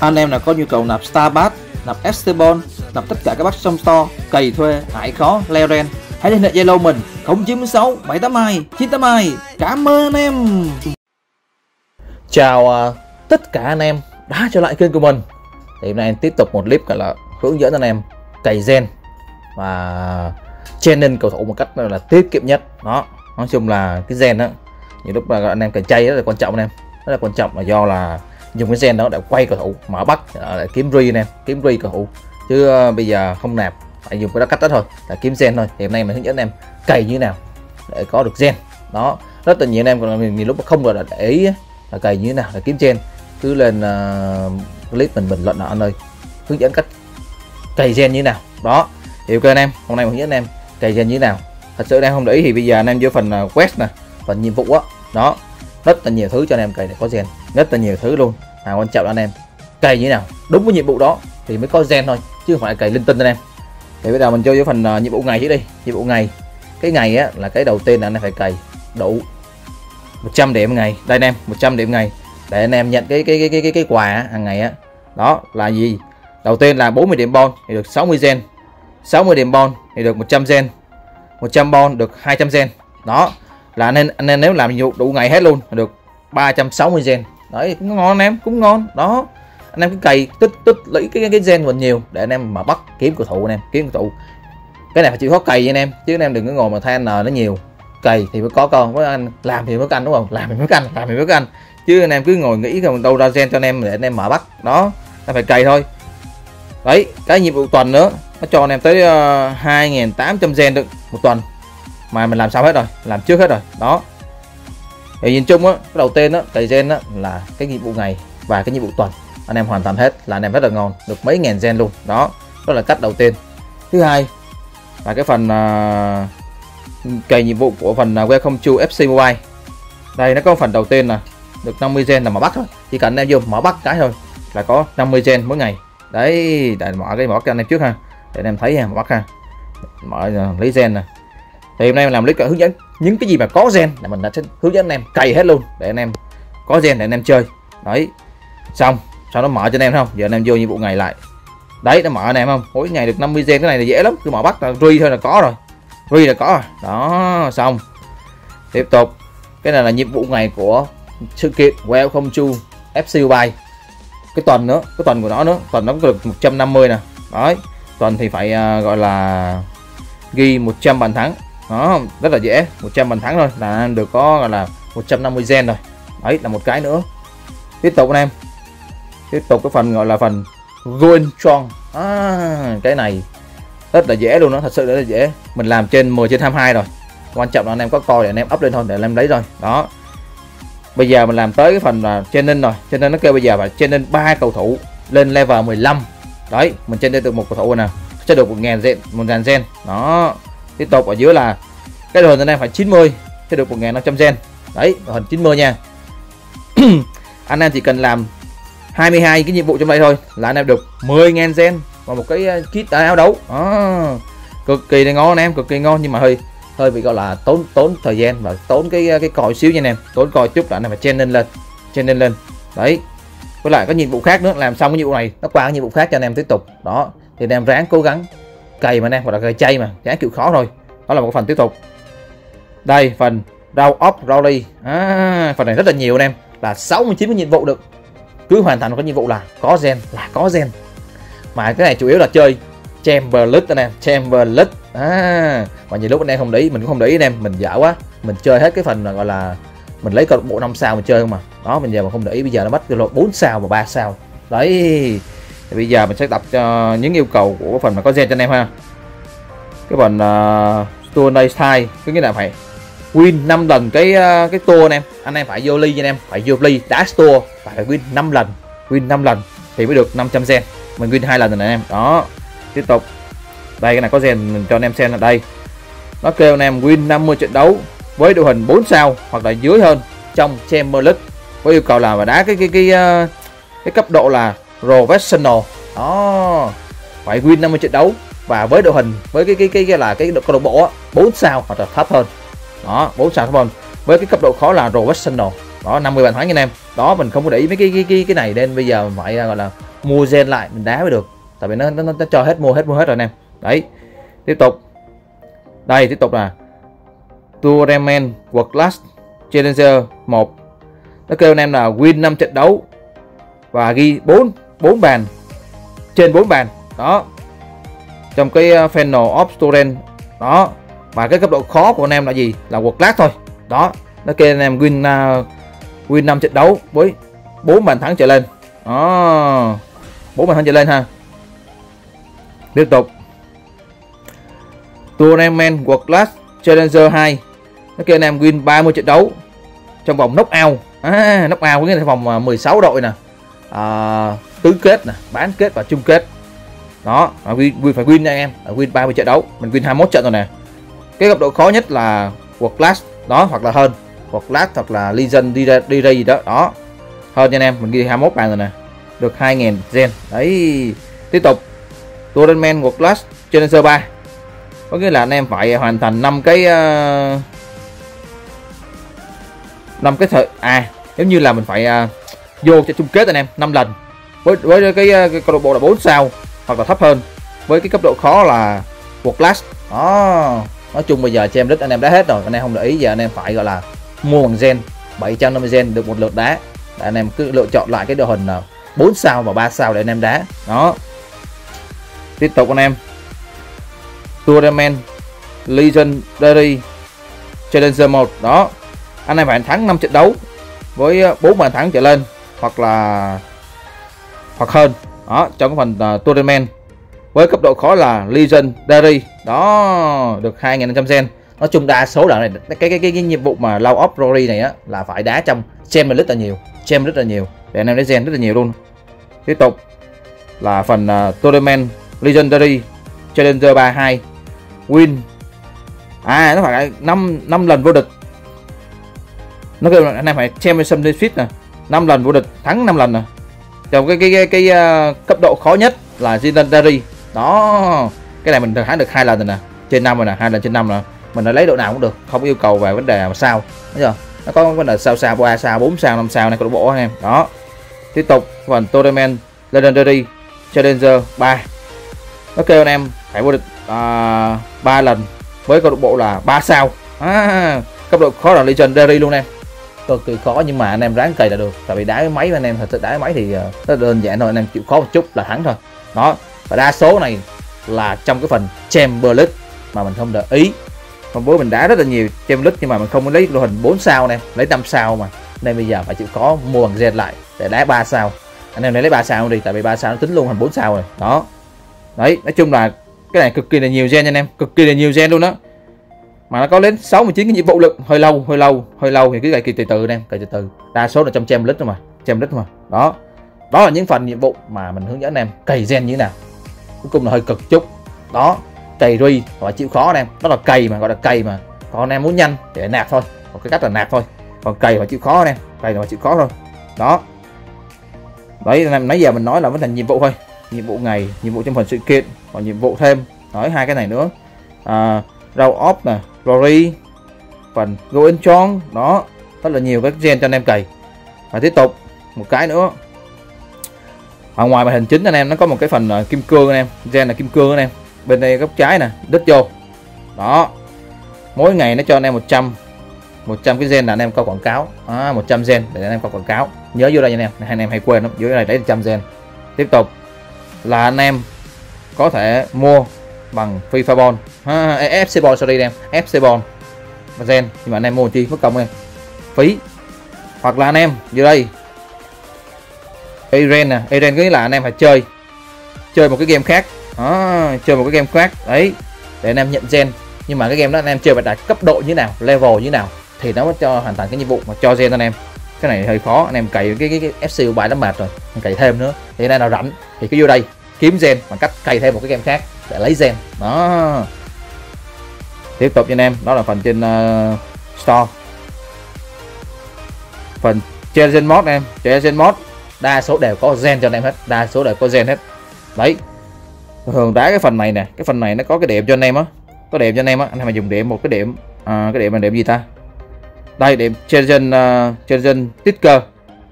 anh em nào có nhu cầu nạp Starbucks, nạp Estebon, nạp tất cả các bác trong store, cày thuê, hải khó, leo ren hãy liên hệ Zalo mình 096 782 982 cảm ơn em. Chào uh, tất cả anh em đã trở lại kênh của mình. Thì hôm nay em tiếp tục một clip gọi là hướng dẫn anh em cày gen và training cầu thủ một cách là tiết kiệm nhất. Đó nói chung là cái gen đó nhiều lúc là anh em cày chay rất là quan trọng anh em. Rất là quan trọng là do là dùng cái gen đó để quay cầu thủ mở bắt à, để kiếm ri anh em kiếm ri cầu thủ chứ uh, bây giờ không nạp phải dùng cái đó cách đó thôi là kiếm gen thôi. Thì hôm nay mình hướng dẫn em cày như thế nào để có được gen. Đó rất là nhiều anh em còn mình lúc mà không gọi là để ý là cày như thế nào để kiếm gen. Cứ lên uh, clip mình bình luận là anh ơi hướng dẫn cách cày gen như thế nào. Đó thì ok anh em hôm nay mình hướng dẫn anh em cày gen như thế nào. Thật sự đang không để ý thì bây giờ anh em vô phần quest nè phần nhiệm vụ á. Đó rất là nhiều thứ cho anh em cày để có gen rất là nhiều thứ luôn. À quan trọng là anh em cày như thế nào? Đúng với nhiệm vụ đó thì mới có gen thôi chứ không phải cày linh tinh anh em. Thì bây giờ mình chơi với phần uh, nhiệm vụ ngày trước đi. Nhiệm vụ ngày cái ngày á là cái đầu tiên là anh em phải cày đủ 100 điểm ngày. Đây anh em 100 điểm ngày. Để anh em nhận cái cái cái cái cái, cái quà hàng ngày á. Đó là gì? Đầu tiên là 40 điểm bon thì được 60 gen. 60 điểm bon thì được 100 gen. 100 bon được 200 gen. Đó là anh em, anh em nếu làm nhiệm vụ đủ ngày hết luôn được 360 gen đấy cũng ngon anh em cũng ngon. Đó anh em cứ cày tích tích lấy cái cái gen mình nhiều để anh em mà bắt kiếm cầu thủ anh em kiếm cầu thủ. Cái này phải chịu khó cày anh em chứ anh em đừng có ngồi mà than n nó nhiều. Cày thì mới có con với anh làm thì mới canh đúng không? Làm thì mới canh làm thì mới canh. Chứ anh em cứ ngồi nghĩ không đâu ra gen cho anh em để anh em mở bắt. Đó anh phải cày thôi. Đấy cái nhiệm vụ tuần nữa nó cho anh em tới ờ, uh, 2.800 gen được một tuần. Mà mình làm sao hết rồi làm trước hết rồi. Đó thì nhìn chung á cái đầu tiên á cày gen á là cái nhiệm vụ ngày và cái nhiệm vụ tuần. Anh em hoàn thành hết là anh em rất là ngon được mấy ngàn gen luôn. Đó đó là cách đầu tiên. Thứ hai là cái phần à, uh, cày nhiệm vụ của phần uh, welcome to fc mobile. Đây nó có phần đầu tiên là được 50 gen là mở bắt thôi. Chỉ cần anh em vô mở bắt cái thôi là có 50 gen mỗi ngày. Đấy để mở cái mở cho anh em trước ha. Để anh em thấy ha mở bắt ha. Mở à, lấy gen nè thì hôm nay mình làm clip hướng dẫn những cái gì mà có gen là mình đã hướng dẫn anh em cày hết luôn để anh em có gen để anh em chơi. Đấy. Xong sau đó mở cho anh em không? Giờ anh em vô nhiệm vụ ngày lại. Đấy nó mở anh em không? Mỗi ngày được 50 gen cái này là dễ lắm. Cứ mở bắt là ri thôi là có rồi. Ri là có rồi. Đó xong. Tiếp tục. Cái này là nhiệm vụ ngày của sự kiện welcome to FC Dubai. Cái tuần nữa cái tuần của nó nữa. Tuần nó được 150 nè. Đấy. Tuần thì phải uh, gọi là ghi 100 bàn thắng đó rất là dễ 100 bàn thắng thôi là được có gọi là 150 gen rồi. Đấy là một cái nữa. Tiếp tục anh em. Tiếp tục cái phần gọi là phần Gold Strong à, cái này rất là dễ luôn đó thật sự rất là dễ. Mình làm trên 10 trên 22 rồi. Quan trọng là anh em có coi để anh em up lên thôi để anh em lấy rồi. Đó. Bây giờ mình làm tới cái phần là training rồi. Cho nên nó kêu bây giờ phải training ba cầu thủ lên level 15 đấy mình training được một cầu thủ nè. Sẽ được một ngàn gen một ngàn gen. Đó tiếp tục ở dưới là cái đồ anh em phải 90 sẽ được 1.500 gen. Đấy hình 90 nha. Anh em chỉ cần làm 22 cái nhiệm vụ trong đây thôi là anh em được 10.000 gen và một cái uh, kit áo đấu. À, cực kỳ là ngon anh em cực kỳ ngon nhưng mà hơi hơi bị gọi là tốn tốn thời gian và tốn cái uh, cái còi xíu nha anh em. Tốn còi chút là anh em phải chen lên chen lên. Đấy. Với lại có nhiệm vụ khác nữa làm xong cái nhiệm vụ này nó qua cái nhiệm vụ khác cho anh em tiếp tục. Đó. Thì anh em ráng cố gắng cày mà anh em hoặc là cày chay mà ráng chịu khó thôi đó là một phần tiếp tục. Đây phần rau ốc rau ly. À, phần này rất là nhiều anh em. Là 69 cái nhiệm vụ được. Cứ hoàn thành một cái nhiệm vụ là có gen là có gen. Mà cái này chủ yếu là chơi Chamberlain anh em Chamberlain. À mà nhiều lúc anh em không để ý mình cũng không để ý anh em mình dở quá. Mình chơi hết cái phần gọi là mình lấy câu bộ 5 sao mình chơi không mà. Đó mình giờ mà không để ý bây giờ nó bắt cái 4 sao và 3 sao. Đấy thì bây giờ mình sẽ đọc cho những yêu cầu của phần mà có gen cho anh em ha. Cái phần uh, tour day style có nghĩa là phải win 5 lần cái uh, cái tour anh em. Anh em phải vô ly anh em phải vô ly đá tour phải win 5 lần win 5 lần thì mới được 500 gen. Mình win hai lần rồi anh em. Đó tiếp tục. Đây cái này có gen mình cho anh em xem ở đây. Nó kêu anh em win 50 trận đấu với đội hình 4 sao hoặc là dưới hơn trong Champions League. Với yêu cầu là và đá cái cái cái cái, cái cấp độ là professional. Đó. Phải win 50 trận đấu. Và với đội hình với cái cái cái, cái là cái câu lạc bộ 4 sao hoặc là thấp hơn. Đó 4 sao thấp hơn. Với cái cấp độ khó là professional. Đó 50 bàn thắng anh em. Đó mình không có để ý mấy cái cái cái cái này nên bây giờ phải gọi là mua gen lại mình đá mới được. Tại vì nó nó, nó cho hết mua hết mua hết rồi anh em. Đấy. Tiếp tục. Đây tiếp tục là Tournament World Class Challenger 1 nó kêu anh em là win 5 trận đấu và ghi 4 4 bàn trên 4 bàn đó. Trong cái ờ, Final of Torrent đó. Và cái cấp độ khó của anh em là gì? Là quật lát thôi đó. Nó kêu anh em win uh, win 5 trận đấu với 4 bàn thắng trở lên đó. 4 bàn thắng trở lên ha. Tiếp tục. Tournament World Class Challenger 2 nó kêu anh em win 30 trận đấu trong vòng knockout à, knockout có nghĩa là vòng ờ, 16 đội nè. À, tứ kết nè bán kết và chung kết. Đó mà win, win phải win nha anh em. Ở win 30 trận đấu mình win 21 trận rồi nè. Cái cấp độ khó nhất là World Class đó hoặc là hơn. World Class hoặc là Legion đi ra đi ra gì đó. Đó. Hơn nha anh em mình ghi 21 bàn rồi nè. Được 2.000 gen. Đấy. Tiếp tục. Tournament World Class Challenger 3 có nghĩa là anh em phải hoàn thành 5 cái ờ, uh, 5 cái thời à giống như là mình phải uh, vô cho chung kết anh em 5 lần với với cái, cái, câu lạc bộ là 4 sao hoặc là thấp hơn. Với cái cấp độ khó là World Class đó. Nói chung bây giờ cho em đích anh em đã hết rồi. Anh em không để ý giờ anh em phải gọi là mua bằng gen. 750 gen được một lượt đá. Để anh em cứ lựa chọn lại cái đội hình à, nào 4 sao và 3 sao để anh em đá. Đó. Tiếp tục anh em. Tournament Legendary Challenger 1 đó. Anh em phải thắng 5 trận đấu với à, 4 bàn thắng trở lên. Hoặc là hoặc hơn. Đó trong cái phần uh, tournament. Với cấp độ khó là Legion Derry đó được 2.500 gen. Nói chung đa số là này cái cái cái, cái nhiệm vụ mà low up rory này á là phải đá trong gem rất là nhiều gem rất là nhiều để anh em lấy gen rất là nhiều luôn. Tiếp tục là phần uh, tournament legendary challenger 32 win. À nó phải 5 5 lần vô địch. Nó kêu là anh em phải championship defeat nè 5 lần vô địch thắng 5 lần nè trong cái cái cái, cái, uh, cấp độ khó nhất là legendary đó cái này mình hái được hai lần rồi nè. Trên năm rồi nè hai lần trên năm rồi. Mình đã lấy độ nào cũng được không yêu cầu về vấn đề mà sao. Bây giờ nó có vấn đề sao sao ba sao bốn sao năm sao này câu lạc bộ anh em. Đó. Tiếp tục phần tournament legendary challenger 3 nó kêu anh em phải vô địch à, ba uh, lần với câu lạc bộ là 3 sao. À, cấp độ khó là legendary luôn em cực kỳ khó, nhưng mà anh em ráng cày là được. Tại vì đá cái máy anh em thật sự đá cái máy thì ờ, nó rất đơn giản thôi, anh em chịu khó một chút là thắng thôi. Đó, và đa số này là trong cái phần Chamber League mà mình không để ý. Hôm bố mình đá rất là nhiều Chamber League nhưng mà mình không lấy đội hình 4 sao nè lấy 5 sao mà. Nên bây giờ phải chịu khó mua bằng gen lại để đá 3 sao. Anh em lấy 3 sao đi, tại vì 3 sao nó tính luôn thành 4 sao rồi. Đó. Đấy, nói chung là cái này cực kỳ là nhiều gen nha anh em, cực kỳ là nhiều gen luôn đó mà nó có đến 69 cái nhiệm vụ lực. Hơi lâu hơi lâu hơi lâu thì cứ cày từ từ em cày từ từ. Đa số là trong chem lít thôi mà chem lít mà. Đó. Đó là những phần nhiệm vụ mà mình hướng dẫn em. Cày gen như thế nào. Cuối cùng là hơi cực chút. Đó. Cày ri và chịu khó anh em. Đó là cày mà gọi là cày mà. Còn anh em muốn nhanh thì nạp thôi. Một cái cách là nạp thôi. Còn cày và chịu khó anh em. Cày và chịu khó thôi. Đó. Đấy anh em nãy giờ mình nói là vẫn thành nhiệm vụ thôi. Nhiệm vụ ngày nhiệm vụ trong phần sự kiện và nhiệm vụ thêm. Nói hai cái này nữa. À, rau óp nè. Glory phần Goen Chong đó rất là nhiều các gen cho anh em cày. Và tiếp tục một cái nữa. Ở ngoài màn hình chính anh em nó có một cái phần uh, kim cương anh em gen là kim cương anh em. Bên đây góc trái nè đứt vô. Đó. Mỗi ngày nó cho anh em 100 100 cái gen là anh em có quảng cáo. À, 100 gen để anh em có quảng cáo. Nhớ vô đây nha anh em anh em hay quên lắm dưới này lấy 100 gen. Tiếp tục là anh em có thể mua bằng FIFA Ball. À, e, FC Ball sorry em FC Ball. Và gen nhưng mà anh em mua chi mất công em phí. Hoặc là anh em vô đây. Eren nè Eren có nghĩa là anh em phải chơi. Chơi một cái game khác. À, chơi một cái game khác. Đấy để anh em nhận gen. Nhưng mà cái game đó anh em chơi phải đạt cấp độ như nào level như nào thì nó mới cho hoàn thành cái nhiệm vụ mà cho gen anh em. Cái này hơi khó anh em cày cái cái, cái FC bài lắm mệt rồi cày thêm nữa. Thì anh em nào rảnh thì cứ vô đây kiếm gen bằng cách cày thêm một cái game khác để lấy gen. Đó. Tiếp tục cho anh em đó là phần trên uh, store. Phần trên gen mod em trên gen mod đa số đều có gen cho anh em hết đa số đều có gen hết. Đấy. Thường đá cái phần này nè cái phần này nó có cái điểm cho anh em á có điểm cho anh em á anh em mà dùng điểm một cái điểm à, cái điểm là điểm gì ta? Đây điểm trên gen uh, trên gen ticker.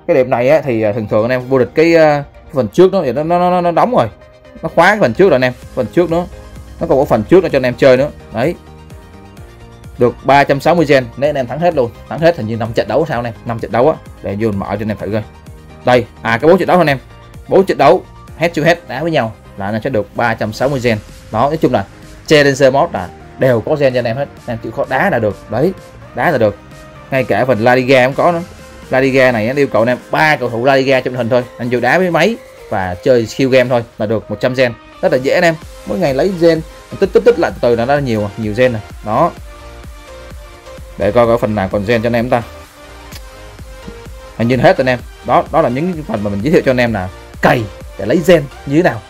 Cái điểm này á, thì ờ, thường thường anh em vô địch cái uh, cái phần trước nó nó nó nó đóng rồi nó khóa cái phần trước rồi anh em. Phần trước nữa nó còn có phần trước nữa cho anh em chơi nữa. Đấy. Được 360 gen nếu anh em thắng hết luôn. Thắng hết, hình như 5 trận đấu sao anh em? 5 trận đấu á. Để vô mở cho anh em thử coi. Đây à cái bốn trận đấu anh em. Bốn trận đấu hết to hết đá với nhau là anh em sẽ được 360 gen. Đó, nói chung là challenger mod là đều có gen cho anh em hết. Anh em chịu khó đá là được. Đấy, đá là được. Ngay cả phần La Liga cũng có nữa. La Liga này nó yêu cầu anh em ba cầu thủ La Liga trong hình thôi. Anh vừa đá với máy và chơi skill game thôi là được 100 gen. Rất là dễ anh em. Mỗi ngày lấy gen, tích tích tích lại từ từ là nó nhiều nhiều gen này đó. Để coi có phần nào còn gen cho anh em ta. Hình như hết anh em. Đó đó là những phần mà mình giới thiệu cho anh em là cày để lấy gen như thế nào.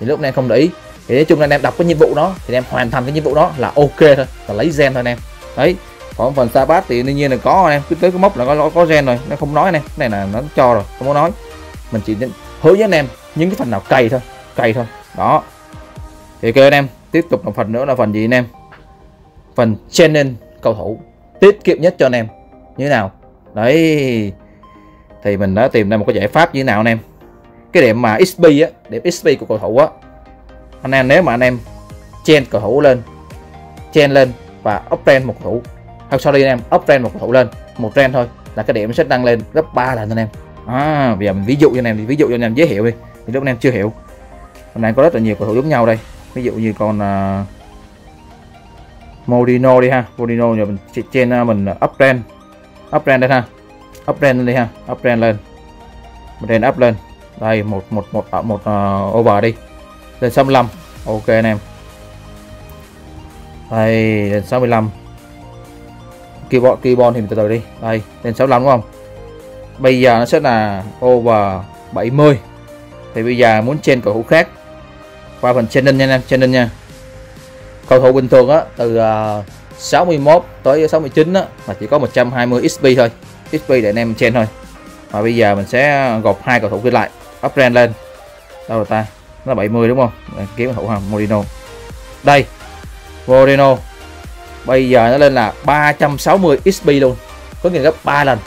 Thì lúc này không để ý. Thì nói chung là anh em đọc cái nhiệm vụ đó, thì anh em hoàn thành cái nhiệm vụ đó là ok thôi, là lấy gen thôi anh em. Đấy. Còn phần Sabat thì đương nhiên là có anh em. Cứ tới cái mốc là có có gen rồi. Nó không nói anh em. Cái này là nó cho rồi, không có nói. Mình chỉ hướng với anh em những cái phần nào cày thôi cày thôi. Đó. Thì ok anh em tiếp tục một phần nữa là phần gì anh em? Phần training cầu thủ tiết kiệm nhất cho anh em. Như thế nào? Đấy. Thì mình đã tìm ra một cái giải pháp như thế nào anh em? Cái điểm mà XP á, điểm XP của cầu thủ á. Anh em, nếu mà anh em chen cầu thủ lên, chen lên và up trend một cầu thủ. Sau sorry anh em up trend một cầu thủ lên, một trend thôi là cái điểm sẽ tăng lên gấp 3 lần anh em à bây giờ mình ví dụ cho anh em ví dụ cho anh em dễ hiểu đi. Thì lúc anh em chưa hiểu. Hôm nay có rất là nhiều cầu thủ giống nhau đây. Ví dụ như con uh, Modino đi ha. Modino giờ mình trên uh, à, mình up trend up trend đây ha. Up trend lên đi ha. Up trend lên trend up lên. Đây một một một à, một, một uh, over đi. Lên 65 ok anh em. Đây lên 65 keyboard keyboard thì từ từ đi. Đây lên 65 đúng không? Bây giờ nó sẽ là over 70 thì bây giờ muốn trên cầu thủ khác. Qua phần channel nha anh em channel nha. Cầu thủ bình thường á từ ờ, uh, 61 tới 69 á là chỉ có 120 XP thôi. XP để anh em trên thôi. Và bây giờ mình sẽ gộp hai cầu thủ kia lại. Up rank lên. Đâu rồi ta? Nó 70 đúng không? Để kiếm cầu thủ hàng Morino đây. Morino bây giờ nó lên là 360 XP luôn. Có nghĩa gấp 3 lần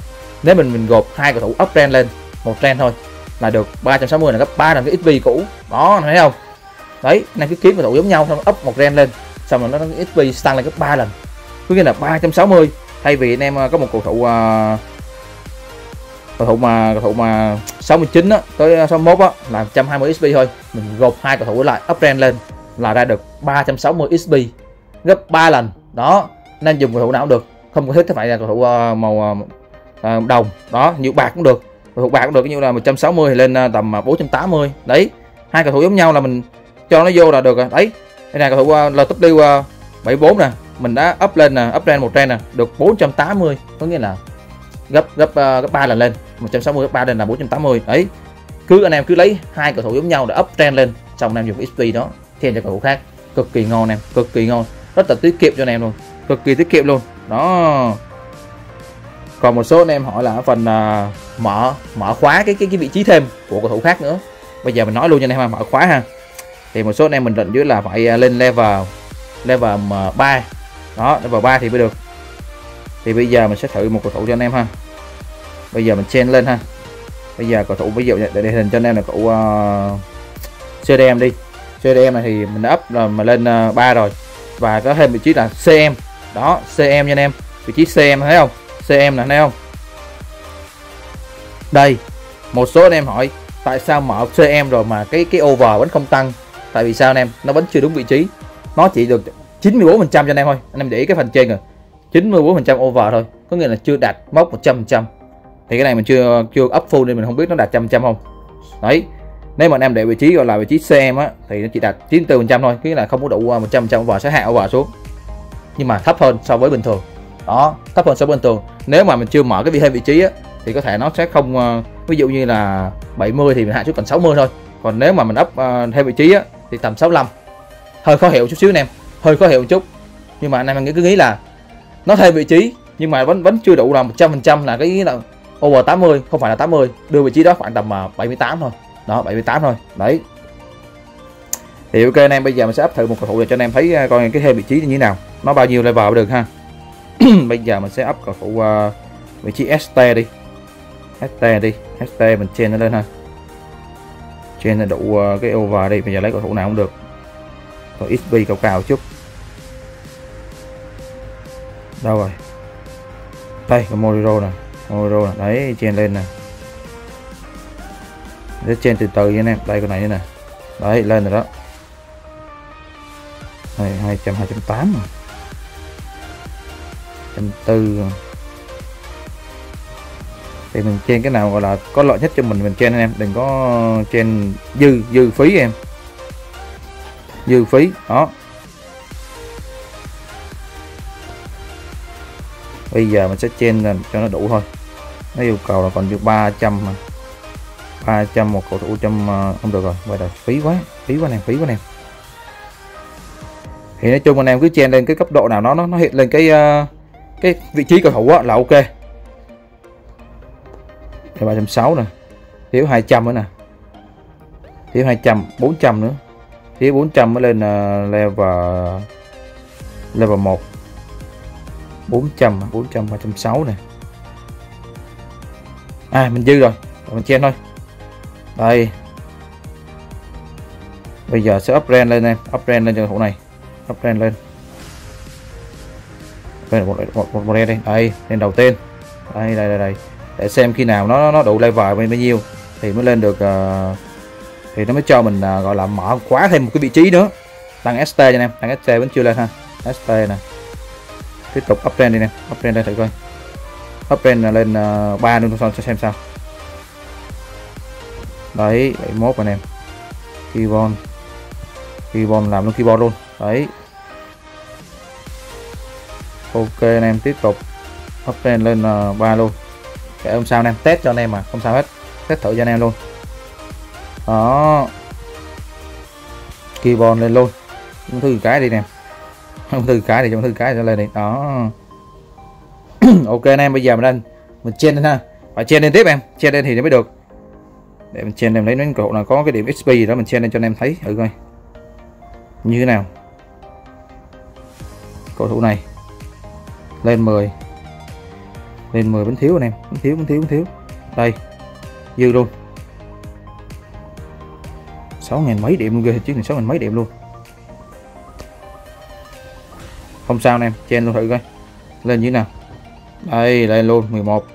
nếu mình mình gộp hai cầu thủ up trend lên một trend thôi là được 360 là gấp 3 lần cái XP cũ. Đó thấy không? Đấy này cứ kiếm cầu thủ giống nhau xong up một trend lên xong rồi nó, nó XP tăng lên gấp 3 lần. Có nghĩa là 360 thay vì anh em à, có một cầu thủ uh, cầu thủ mà cầu thủ mà 69 á tới à, 61 á là 120 XP thôi. Mình gộp hai cầu thủ lại up trend lên là ra được 360 XP gấp 3 lần. Đó nên dùng cầu thủ nào cũng được. Không có thích phải là cầu thủ uh, màu uh, À, đồng. Đó nhiều bạc cũng được. Thuộc bạc cũng được như là 160 thì lên à, tầm à, 480 đấy hai cầu thủ giống nhau là mình cho nó vô là được rồi. Đấy đây này cầu thủ uh, LW uh, 74 nè mình đã up lên nè up lên một trend nè được 480 có nghĩa là gấp gấp uh, gấp 3 lần lên. 160 gấp 3 lần là 480 đấy cứ anh em cứ lấy hai cầu thủ giống nhau để up trend lên xong anh em dùng XP đó thêm cho cầu thủ khác. Cực kỳ ngon em cực kỳ ngon. Rất là tiết kiệm cho anh em luôn cực kỳ tiết kiệm luôn. Đó còn một số anh em hỏi là phần uh, mở mở khóa cái cái cái vị trí thêm của cầu thủ khác nữa. Bây giờ mình nói luôn cho anh em mở khóa ha. Thì một số anh em mình định dưới là phải à, lên level level 3 đó level 3 thì mới được. Thì bây giờ mình sẽ thử một cầu thủ cho anh em ha. Bây giờ mình chen lên ha. Bây giờ cầu thủ ví dụ để hình cho anh em là cầu uh, à, CDM đi. CDM này thì mình đã up là mà lên uh, 3 rồi. Và có thêm vị trí là CM đó CM nha anh em. Vị trí CM thấy không? CM nè, thấy không? Đây, một số anh em hỏi, tại sao mở CM rồi mà cái cái over vẫn không tăng? Tại vì sao anh em? Nó vẫn chưa đúng vị trí. Nó chỉ được 94 phần trăm cho anh em thôi. Anh em để ý cái phần trên rồi 94 phần trăm over thôi. Có nghĩa là chưa đạt mốc 100 phần trăm. Thì cái này mình chưa chưa up full nên mình không biết nó đạt trăm trăm không. Đấy. Nếu mà anh em để vị trí gọi là vị trí CM á, thì nó chỉ đạt 94 phần trăm thôi. Nghĩa là không có đủ 100 phần trăm over, sẽ hạ over xuống. Nhưng mà thấp hơn so với bình thường đó thấp hơn so với bình thường nếu mà mình chưa mở cái vị thêm vị trí á thì có thể nó sẽ không uh, ví dụ như là 70 thì mình hạ xuống còn 60 thôi. Còn nếu mà mình up uh, thêm vị trí á thì tầm 65 hơi khó hiểu chút xíu anh em hơi khó hiểu một chút. Nhưng mà anh em cứ nghĩ là nó thêm vị trí nhưng mà vẫn vẫn chưa đủ là 100% là cái ý là over 80 không phải là 80 đưa vị trí đó khoảng tầm ờ, 78 thôi. Đó 78 thôi. Đấy. Thì ok anh em bây giờ mình sẽ áp thử một cầu thủ để cho anh em thấy coi cái thêm vị trí như thế nào. Nó bao nhiêu level được ha. bây giờ mình sẽ up cầu thủ uh, vị trí ST đi. ST đi. ST mình trên nó lên ha trên là đủ uh, cái over đi. Bây giờ lấy cầu thủ nào cũng được. Rồi XP cao cao chút. Đâu rồi? Đây có Moriro nè. Moriro nè. Đấy trên lên nè. Để trên từ từ nha anh em. Đây con này nè. Đấy lên rồi đó. Này hai trăm hai trăm tám trăm tư. Thì mình trên cái nào gọi là có lợi nhất cho mình mình trên anh em. Đừng có trên dư dư phí em. Dư phí đó. Bây giờ mình sẽ trên là cho nó đủ thôi. Nó yêu cầu là còn được 300 mà. 300 một cầu thủ trăm ờ, không được rồi. Vậy là phí quá phí quá này phí quá này em. Thì nói chung anh em cứ chen lên cái cấp độ nào nó nó, nó hiện lên cái uh, cái vị trí cầu thủ là ok. Đây 360 nè. Thiếu 200 nữa nè. Thiếu 200 400 nữa. Thiếu 400 mới lên uh, level level 1 400 400 360 nè. À mình dư rồi. Mình chen thôi. Đây. Bây giờ sẽ up lên lên em. Up lên lên cho thủ này. Up lên lên đây một một một, một đây. Đây lên đầu tiên. Đây đây đây đây. Để xem khi nào nó nó đủ level bao nhiêu. Thì mới lên được uh, thì nó mới cho mình uh, gọi là mở khóa thêm một cái vị trí nữa. Tăng ST cho anh em tăng ST vẫn chưa lên ha. ST nè. Tiếp tục uptrend đi nè. Up đây thử coi. Up là lên ờ, uh, 3 luôn cho xem sao. Đấy 71 anh em keyboard. Keyboard làm luôn keyboard luôn. Đấy ok, anh em tiếp tục up lên lên ờ, ba luôn. Kệ không sao anh em test cho anh em mà, không sao hết. Test thử cho anh em luôn. Đó. Keyboard lên luôn. Chúng thư cái đi nè. Không thư cái thì chúng thư cái lên đi. Đó. Ok, anh em, bây giờ mình lên. Mình trên lên ha. Phải trên lên tiếp em. Trên lên thì mới được. Để mình trên em lấy đến cậu là có cái điểm XP gì đó, mình trên lên cho anh em thấy thử coi. Như thế nào? Cầu thủ này lên 10 lên 10 vẫn thiếu anh em vẫn thiếu vẫn thiếu vẫn thiếu. Đây, dư luôn. 6.000 mấy điểm luôn, ghê chứ 6.000 mấy điểm luôn. Không sao anh em, chen luôn thử coi. Lên như thế nào? Đây, lên luôn 11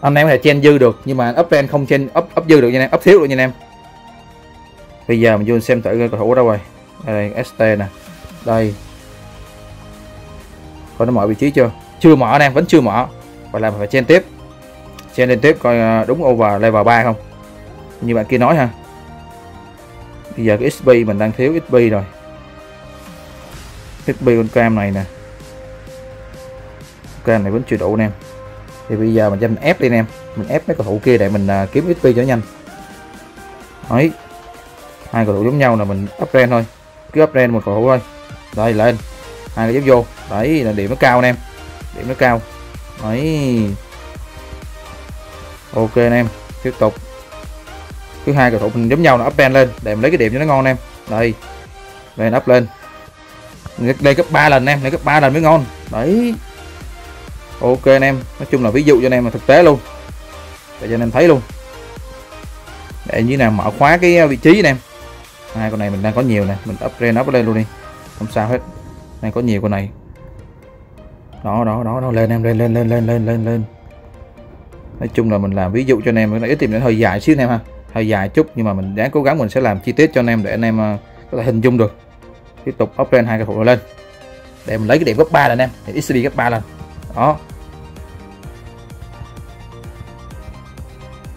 anh em có thể chen dư được, nhưng mà up chen không chen, up up dư được nha em, up thiếu được nha em. Bây giờ mình vô xem thử cầu thủ đâu rồi. Đây ST nè. Đây có nó mở vị trí chưa? Chưa mở anh em vẫn chưa mở. Và làm phải chen tiếp. Chen lên tiếp coi à, đúng over level 3 không? Như bạn kia nói ha. Bây giờ cái XP mình đang thiếu XP rồi. XP con cam này nè. Cam này vẫn chưa đủ anh em. Thì bây giờ mình cho mình ép đi anh em. Mình ép mấy cầu thủ kia để mình uh, kiếm XP cho nhanh. Đấy. Hai cầu thủ giống nhau là mình up lên thôi. Cứ up lên một cầu thủ thôi. Đây lên. Hai cái giúp vô đấy, là điểm nó cao anh em. Điểm nó cao. Đấy. Ok anh em, tiếp tục. Thứ hai cầu thủ mình giống nhau là up lên, để mình lấy cái điểm cho nó ngon anh em. Đây, lên, up lên. Đây gấp 3 lần em lấy gấp 3 lần mới ngon. Đấy. Ok anh em, nói chung là ví dụ cho anh em là thực tế luôn. Để cho anh em thấy luôn. Để như nào mở khóa cái ờ, vị trí anh em. Hai con này mình đang có nhiều nè, mình up lên up lên luôn đi. Không sao hết. Đang có nhiều con này đó đó đó nó lên em lên lên lên lên lên lên lên. Nói chung là mình làm ví dụ cho anh em ít tìm đến hơi dài xíu anh em ha. Hơi dài chút nhưng mà mình đáng cố gắng mình sẽ làm chi tiết cho anh em để anh em uh, có thể hình dung được. Tiếp tục up lên hai cái phụ lên. Để mình lấy cái điểm gấp 3 lần em thì XP gấp 3 lần đó.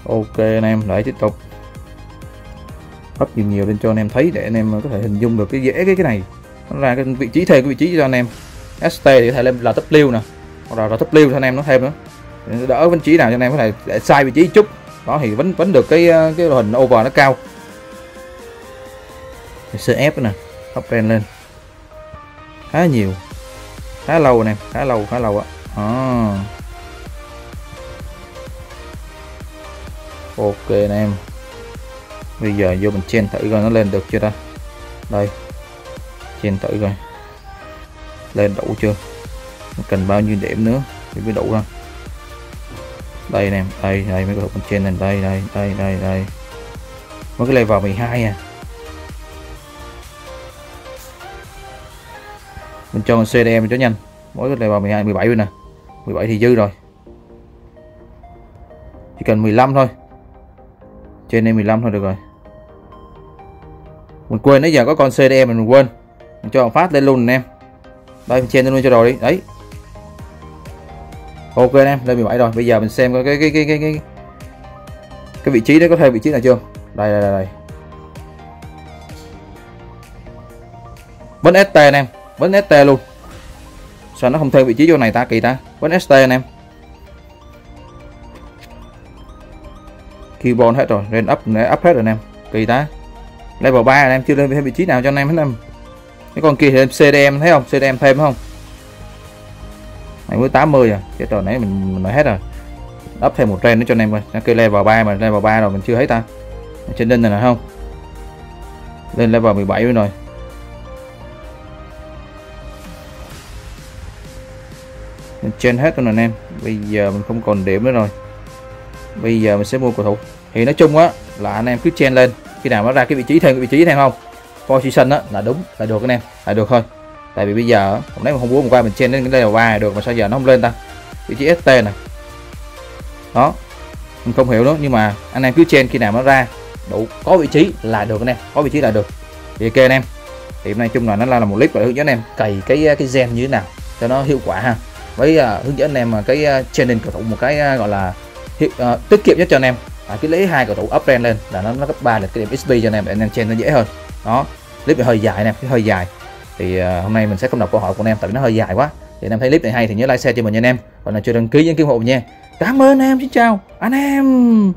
Ok anh em lại tiếp tục. Up nhiều nhiều lên cho anh em thấy để anh em có thể hình dung được cái dễ cái cái này. Nó ra cái vị trí thề cái vị trí cho anh em. ST thì có thể lên là W nè. Hoặc là W cho anh em nó thêm nữa. Đỡ vị trí nào cho anh em có thể để sai vị trí chút. Đó thì vẫn vẫn được cái cái hình over nó cao. CF nè up lên lên. Khá nhiều. Khá lâu nè, khá lâu khá lâu á. À. ok anh em. Bây giờ vô mình chen thử coi nó lên được chưa ta? Đây. Chen thử coi lên đủ chưa? Nó cần bao nhiêu điểm nữa thì mới đủ ha. Đây nè, đây đây, mấy cái hộp bên trên này, đây đây đây đây đây. Mới cái level 12 à. Mình cho CDM cho nhanh. Mỗi cái level 12 17 rồi nè. 17 thì dư rồi. Chỉ cần 15 thôi. Trên đây 15 thôi được rồi. Mình quên nãy giờ có con CDM mình quên. Mình cho phát lên luôn anh em đây mình trên lên luôn cho rồi đi. Đấy. Ok anh em lên 17 rồi. Bây giờ mình xem cái cái cái cái cái cái cái vị trí đấy có thêm vị trí nào chưa? Đây đây đây, đây. vẫn ST anh em. Vẫn ST luôn. Sao nó không thêm vị trí chỗ này ta kỳ ta? Vẫn ST anh em. Keyboard hết rồi. Lên up up hết rồi anh em. Kỳ ta. Level 3 anh em chưa lên thêm vị trí nào cho anh em hết em cái con kia thì CDM thấy không? CDM thêm không? Này mới 80 à? Cái trò nãy mình, mình nói hết rồi. Up thêm một trend nữa cho anh em coi cái level 3 mà level 3 rồi mình chưa thấy ta. Trên đinh này là không? Lên level 17 rồi. Mình trên hết rồi anh em. Bây giờ mình không còn điểm nữa rồi. Bây giờ mình sẽ mua cầu thủ. Thì nói chung á là anh em cứ chen lên. Khi nào nó ra cái vị trí thêm cái vị trí thêm không? Position á là đúng là được anh em là được thôi. Tại vì bây giờ hôm nay mình không muốn qua mình chen đến cái level ba được mà sao giờ nó không lên ta? Vị trí ST này đó mình không hiểu nữa nhưng mà anh em cứ chen khi nào nó ra đủ có vị trí là được anh em có vị trí là được. Thì ok anh em. Thì hôm nay chung là nó là một clip và hướng dẫn anh em cày cái cái gen như thế nào cho nó hiệu quả ha. Với uh, hướng dẫn anh em cái uh, training cầu thủ một cái uh, gọi là hiệu, uh, tiết kiệm nhất cho anh em. À, cái lấy hai cầu thủ up lên là nó nó cấp 3 là cái điểm XP cho anh em để anh em trên nó dễ hơn đó clip này hơi dài nè cái hơi dài. Thì uh, hôm nay mình sẽ không đọc câu hỏi của anh em tại vì nó hơi dài quá. Thì anh em thấy clip này hay thì nhớ like share cho mình nha anh em. Còn là chưa đăng ký nhấn ký hộ nha. Cảm ơn anh em xin chào anh em.